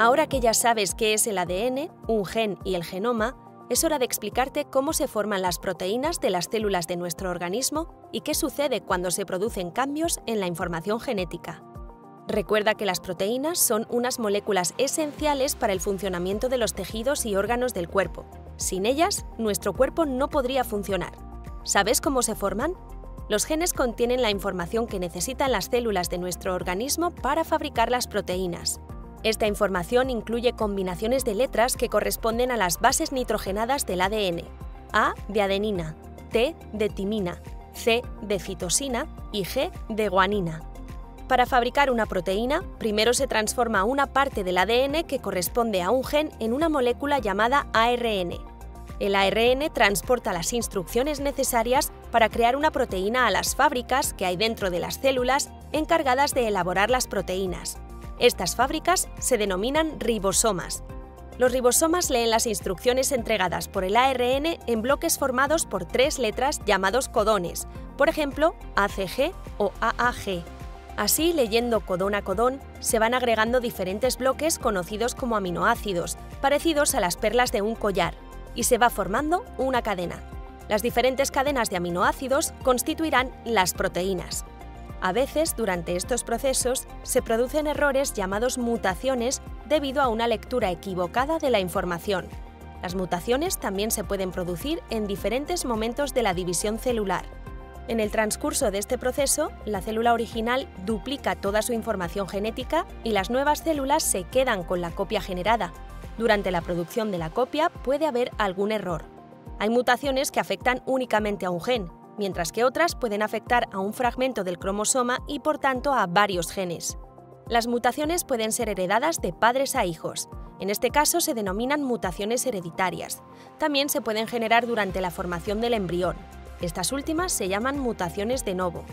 Ahora que ya sabes qué es el ADN, un gen y el genoma, es hora de explicarte cómo se forman las proteínas de las células de nuestro organismo y qué sucede cuando se producen cambios en la información genética. Recuerda que las proteínas son unas moléculas esenciales para el funcionamiento de los tejidos y órganos del cuerpo. Sin ellas, nuestro cuerpo no podría funcionar. ¿Sabes cómo se forman? Los genes contienen la información que necesitan las células de nuestro organismo para fabricar las proteínas. Esta información incluye combinaciones de letras que corresponden a las bases nitrogenadas del ADN. A de adenina, T de timina, C de citosina y G de guanina. Para fabricar una proteína, primero se transforma una parte del ADN que corresponde a un gen en una molécula llamada ARN. El ARN transporta las instrucciones necesarias para crear una proteína a las fábricas que hay dentro de las células encargadas de elaborar las proteínas. Estas fábricas se denominan ribosomas. Los ribosomas leen las instrucciones entregadas por el ARN en bloques formados por tres letras llamados codones, por ejemplo, ACG o AAG. Así, leyendo codón a codón, se van agregando diferentes bloques conocidos como aminoácidos, parecidos a las perlas de un collar, y se va formando una cadena. Las diferentes cadenas de aminoácidos constituirán las proteínas. A veces, durante estos procesos, se producen errores llamados mutaciones debido a una lectura equivocada de la información. Las mutaciones también se pueden producir en diferentes momentos de la división celular. En el transcurso de este proceso, la célula original duplica toda su información genética y las nuevas células se quedan con la copia generada. Durante la producción de la copia puede haber algún error. Hay mutaciones que afectan únicamente a un gen, mientras que otras pueden afectar a un fragmento del cromosoma y por tanto a varios genes. Las mutaciones pueden ser heredadas de padres a hijos. En este caso se denominan mutaciones hereditarias. También se pueden generar durante la formación del embrión. Estas últimas se llaman mutaciones de novo.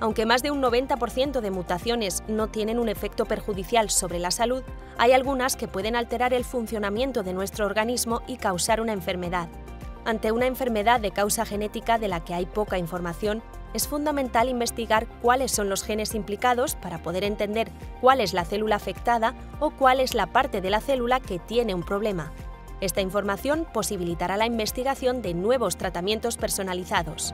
Aunque más de un 90% de mutaciones no tienen un efecto perjudicial sobre la salud, hay algunas que pueden alterar el funcionamiento de nuestro organismo y causar una enfermedad. Ante una enfermedad de causa genética de la que hay poca información, es fundamental investigar cuáles son los genes implicados para poder entender cuál es la célula afectada o cuál es la parte de la célula que tiene un problema. Esta información posibilitará la investigación de nuevos tratamientos personalizados.